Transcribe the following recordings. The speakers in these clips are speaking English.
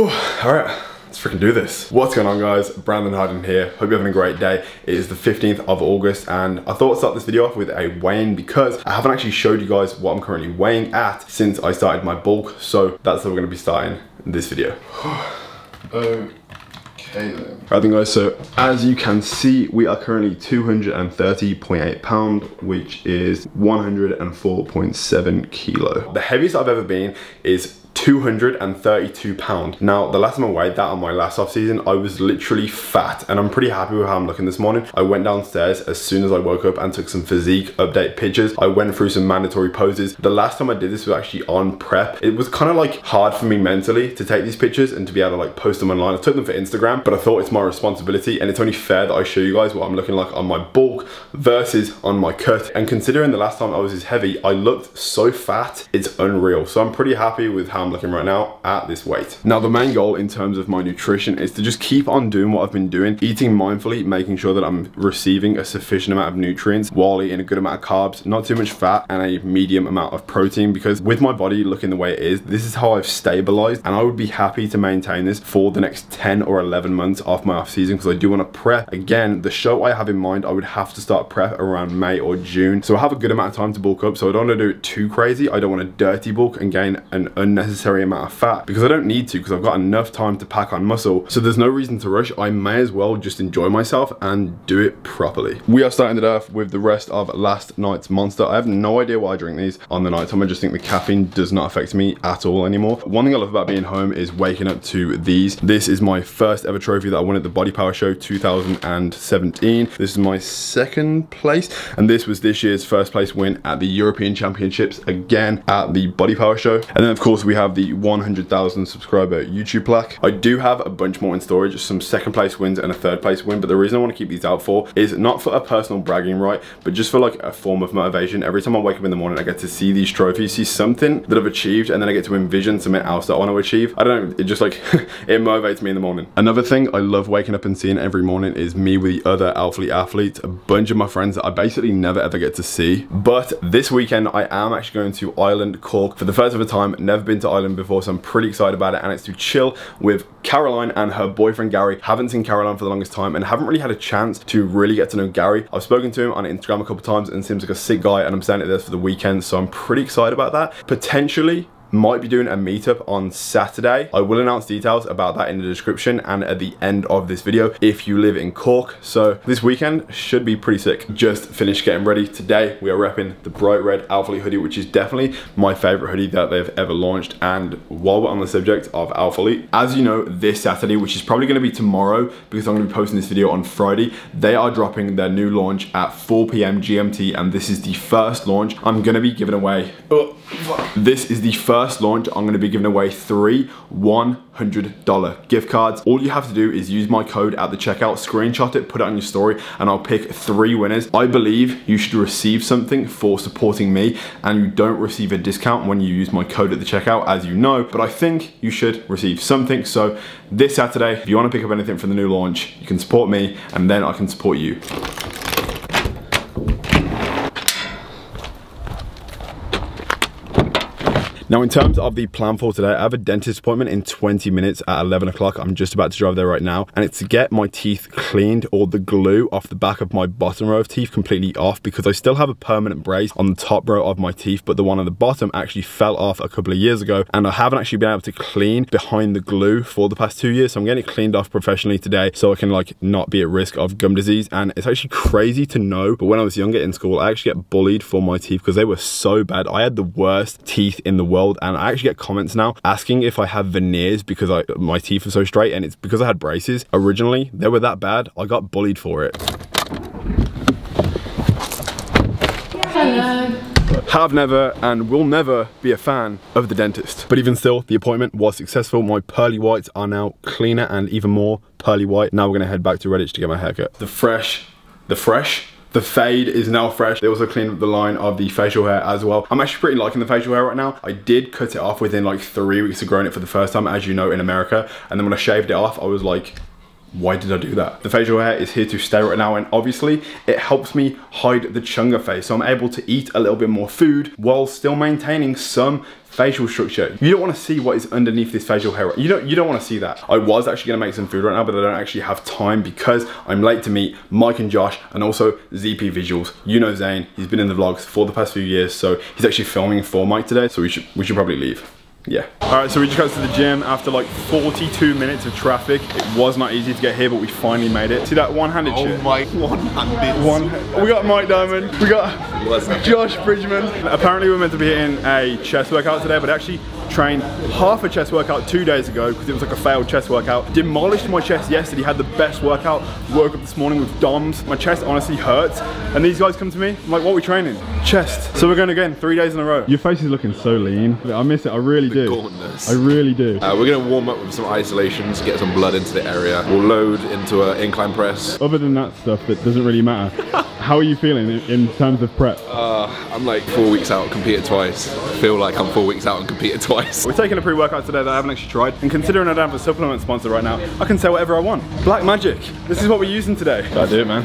All right. Let's freaking do this. What's going on guys? Brandon Harding here. Hope you're having a great day. It is the 15th of August and I thought I'd start this video off with a weigh-in because I haven't actually showed you guys what I'm currently weighing at since I started my bulk. So that's how we're gonna be starting this video. Um, okay then. Right then guys, so as you can see, we are currently 230.8 pound, which is 104.7 kilo. The heaviest I've ever been is 232 pound. Now, the last time I weighed that on my last off season, I was literally fat and I'm pretty happy with how I'm looking this morning. I went downstairs as soon as I woke up and took some physique update pictures. I went through some mandatory poses. The last time I did this was actually on prep. It was kind of like hard for me mentally to take these pictures and to be able to like post them online. I took them for Instagram, but I thought it's my responsibility and it's only fair that I show you guys what I'm looking like on my bulk versus on my cut. And considering the last time I was this heavy, I looked so fat, it's unreal. So I'm pretty happy with how I'm looking right now at this weight. Now the main goal in terms of my nutrition is to just keep on doing what I've been doing, eating mindfully, making sure that I'm receiving a sufficient amount of nutrients while eating a good amount of carbs, not too much fat and a medium amount of protein because with my body looking the way it is, this is how I've stabilized and I would be happy to maintain this for the next 10 or 11 months off my off season because I do want to prep. Again, the show I have in mind, I would have to start prep around May or June. So I have a good amount of time to bulk up. So I don't want to do it too crazy. I don't want to dirty bulk and gain an unnecessary amount of fat because I don't need to because I've got enough time to pack on muscle. So there's no reason to rush. I may as well just enjoy myself and do it properly. We are starting day off with the rest of last night's Monster. I have no idea why I drink these on the night time. I just think the caffeine does not affect me at all anymore. One thing I love about being home is waking up to these. This is my first ever trophy that I won at the Body Power Show 2017. This is my second place and this was this year's first place win at the European Championships again at the Body Power Show. And then of course we have the 100,000 subscriber YouTube plaque. I do have a bunch more in storage, some second place wins and a third place win, but the reason I want to keep these out for is not for a personal bragging right, but just for like a form of motivation. Every time I wake up in the morning, I get to see these trophies, see something that I've achieved, and then I get to envision something else that I want to achieve. I don't know, it just like, it motivates me in the morning. Another thing I love waking up and seeing every morning is me with the other Alphalete athletes, a bunch of my friends that I basically never ever get to see. But this weekend, I am actually going to Ireland Cork for the first ever time, never been to Ireland before, so I'm pretty excited about it. And it's to chill with Caroline and her boyfriend Gary. Haven't seen Caroline for the longest time and haven't really had a chance to really get to know Gary. I've spoken to him on Instagram a couple times and seems like a sick guy and I'm staying at this for the weekend, so I'm pretty excited about that. Potentially might be doing a meetup on Saturday. I will announce details about that in the description and at the end of this video if you live in Cork. So this weekend should be pretty sick. Just finished getting ready. Today we are repping the bright red Alphalete hoodie, which is definitely my favorite hoodie that they've ever launched. And while we're on the subject of Alphalete, as you know, this Saturday, which is probably gonna be tomorrow because I'm gonna be posting this video on Friday, they are dropping their new launch at 4 p.m. GMT and this is the first launch. I'm gonna be giving away, oh, this is the first launch. I'm gonna be giving away three $100 gift cards. All you have to do is use my code at the checkout, screenshot it, put it on your story, and I'll pick three winners. I believe you should receive something for supporting me, and you don't receive a discount when you use my code at the checkout, as you know, but I think you should receive something. So this Saturday, if you wanna pick up anything from the new launch, you can support me, and then I can support you. Now in terms of the plan for today, I have a dentist appointment in 20 minutes at 11 o'clock. I'm just about to drive there right now. And it's to get my teeth cleaned or the glue off the back of my bottom row of teeth completely off because I still have a permanent brace on the top row of my teeth, but the one on the bottom actually fell off a couple of years ago. And I haven't actually been able to clean behind the glue for the past two years. So I'm getting it cleaned off professionally today so I can like not be at risk of gum disease. And it's actually crazy to know, but when I was younger in school, I actually get bullied for my teeth because they were so bad. I had the worst teeth in the world world and I actually get comments now asking if I have veneers because I, my teeth are so straight and it's because I had braces. Originally, they were that bad, I got bullied for it. Hello have never and will never be a fan of the dentist. But even still, the appointment was successful. My pearly whites are now cleaner and even more pearly white. Now we're gonna head back to Redditch to get my haircut. The fresh, the fresh the fade is now fresh. They also cleaned up the line of the facial hair as well. I'm actually pretty liking the facial hair right now. I did cut it off within like three weeks of growing it for the first time, as you know, in America. And then when I shaved it off, I was like, why did I do that? The facial hair is here to stay right now and obviously it helps me hide the chunga face so I'm able to eat a little bit more food while still maintaining some facial structure. You don't want to see what is underneath this facial hair. You don't, you don't want to see that. I was actually going to make some food right now, but I don't actually have time because I'm late to meet Mike and Josh and also ZP Visuals. You know Zane, he's been in the vlogs for the past few years, so he's actually filming for Mike today, so we should, we should probably leave yeah. All right, so we just got to the gym after like 42 minutes of traffic. It was not easy to get here, but we finally made it. See that one-handed oh shit? my one-handed. One. We got Mike Diamond. We got Josh Bridgman. Apparently we're meant to be hitting a chest workout today, but actually trained half a chest workout two days ago because it was like a failed chest workout. Demolished my chest yesterday, had the best workout. Woke up this morning with DOMs. My chest honestly hurts. And these guys come to me, I'm like, what are we training? Chest. So we're going again, three days in a row. Your face is looking so lean. I miss it, I really the do. Gauntness. I really do. Uh, we're gonna warm up with some isolations, get some blood into the area. We'll load into an incline press. Other than that stuff that doesn't really matter, how are you feeling in, in terms of prep? Uh, I'm like four weeks out, competed twice. Feel like I'm four weeks out and competed twice. We're taking a pre-workout today that I haven't actually tried. And considering I don't have a supplement sponsor right now, I can say whatever I want. Black magic. This is what we're using today. Gotta do it, man.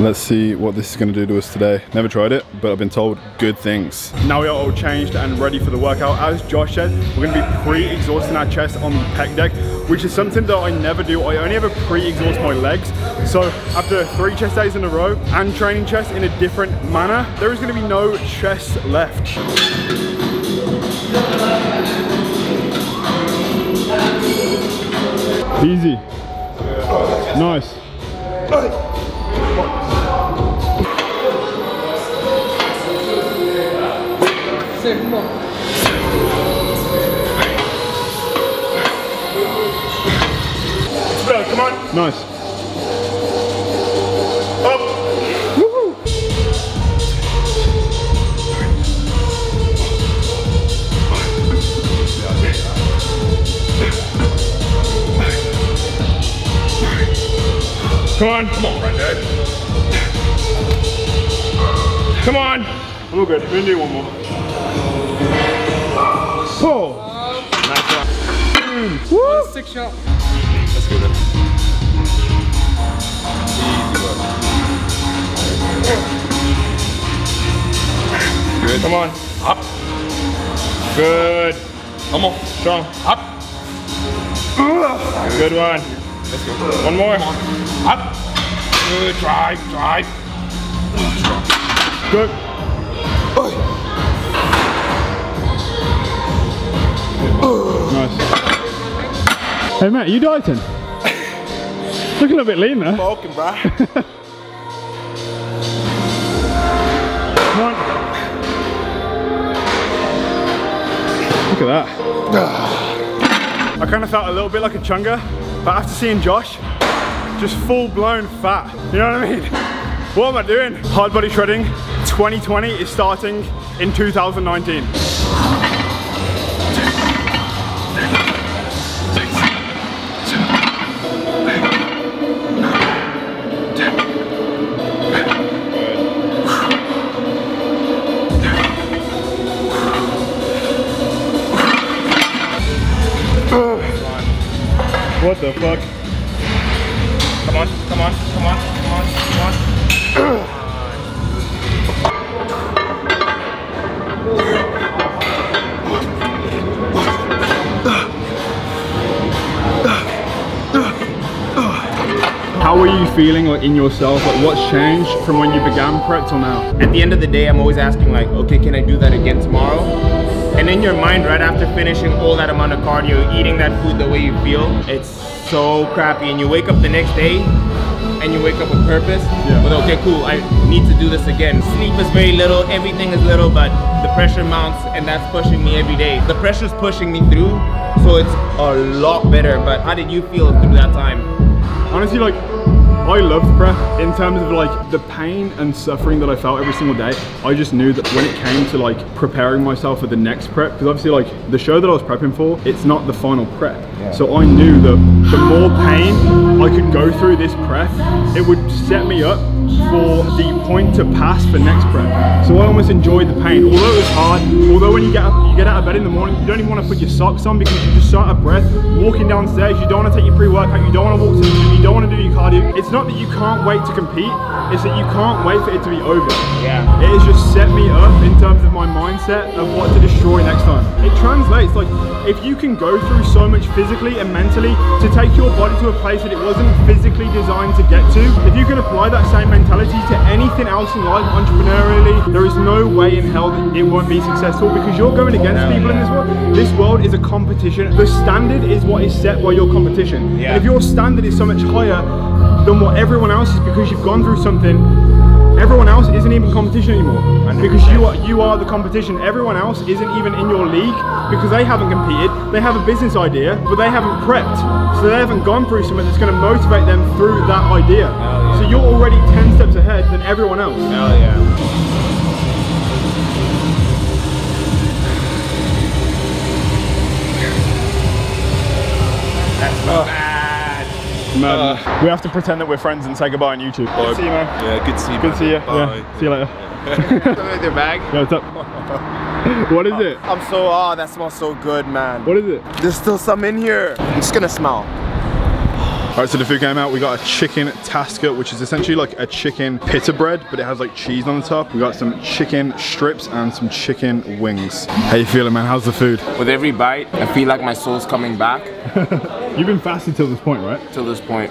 Let's see what this is gonna do to us today. Never tried it, but I've been told good things. Now we are all changed and ready for the workout. As Josh said, we're gonna be pre-exhausting our chest on the pec deck, which is something that I never do. I only ever pre-exhaust my legs. So after three chest days in a row and training chest in a different manner, there is gonna be no chest left. Easy. Nice. Bro, come on. Nice. Up. Woohoo! Come on. Come on, right there. Come on. I'm all good. We're gonna do one more. Pull. Nice one. Woo! Six shot. Let's go then. Come on. Up. Good. Come on. Strong. Up. Good one. Let's go. One more. Up. Good. Drive. Drive. Good. Nice. Hey Matt, you dieting? Looking a little bit lean there. Bulking, bruh. Look at that. Ah. I kind of felt a little bit like a chunga, but after seeing Josh, just full blown fat. You know what I mean? What am I doing? Hardbody shredding 2020 is starting in 2019. What the fuck? Come on. Come on. Come on. Come on. Come on. How are you feeling like in yourself? Like what's changed from when you began prep till now? At the end of the day, I'm always asking like, okay, can I do that again tomorrow? And in your mind, right after finishing all that amount of cardio, eating that food the way you feel, it's so crappy. And you wake up the next day and you wake up with purpose. Yeah. But okay, cool, I need to do this again. Sleep is very little, everything is little, but the pressure mounts and that's pushing me every day. The pressure's pushing me through, so it's a lot better. But how did you feel through that time? Honestly, like, I loved prep in terms of like the pain and suffering that I felt every single day. I just knew that when it came to like preparing myself for the next prep, because obviously like the show that I was prepping for, it's not the final prep. So I knew that the more pain I could go through this prep, it would set me up for the point to pass for next prep. So I almost enjoyed the pain. Although it was hard, although when you get up, You get out of bed in the morning, you don't even want to put your socks on because you're just so out of breath. Walking downstairs, you don't want to take your pre-workout, you don't want to walk to the gym, you don't want to do your cardio. It's not that you can't wait to compete, it's that you can't wait for it to be over. Yeah. It has just set me up in terms of my mindset of what to destroy next time. It translates, like, if you can go through so much physically and mentally to take your body to a place that it wasn't physically designed to get to, if you can apply that same mentality to anything else in life, entrepreneurially, there is no way in hell that it won't be successful because you're going against people in this world. This world is a competition. The standard is what is set by your competition. Yeah. And if your standard is so much higher than what everyone else is because you've gone through something Everyone else isn't even competition anymore because you are you are the competition. Everyone else isn't even in your league because they haven't competed. They have a business idea, but they haven't prepped, so they haven't gone through something that's going to motivate them through that idea. So you're already ten steps ahead than everyone else. Hell yeah. Bad. Man, uh, we have to pretend that we're friends and say goodbye on YouTube. Good to see you, man. Yeah, good to see you. Good to see you. Bye. Yeah. See you later. Look at bag. Yo, what's up? what is it? I'm so, oh, that smells so good, man. What is it? There's still some in here. I'm just gonna smell. All right, so the food came out. We got a chicken tasker, which is essentially like a chicken pita bread, but it has like cheese on the top. We got some chicken strips and some chicken wings. How you feeling, man? How's the food? With every bite, I feel like my soul's coming back You've been fasting till this point, right? till this point.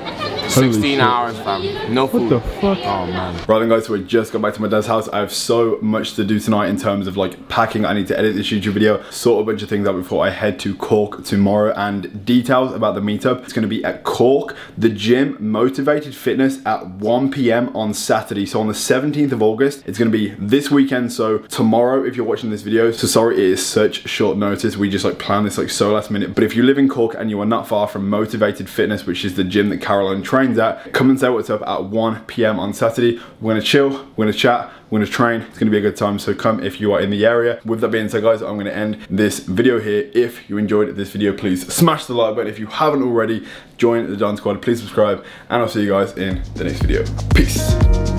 Holy 16 shit. hours, fam. No food. What the fuck? Oh man. Right then guys, so I just got back to my dad's house. I have so much to do tonight in terms of like packing. I need to edit this YouTube video, sort a bunch of things out before I head to Cork tomorrow and details about the meetup. It's gonna be at Cork, the gym, Motivated Fitness at 1 p.m. on Saturday. So on the 17th of August, it's gonna be this weekend. So tomorrow, if you're watching this video, so sorry it is such short notice. We just like planned this like so last minute. But if you live in Cork and you are not far from Motivated Fitness, which is the gym that Caroline trains at, come say what's up at 1 p.m. on Saturday. We're gonna chill, we're gonna chat, we're gonna train. It's gonna be a good time. So come if you are in the area. With that being said, guys, I'm gonna end this video here. If you enjoyed this video, please smash the like button. If you haven't already, join the Don Squad. Please subscribe, and I'll see you guys in the next video. Peace.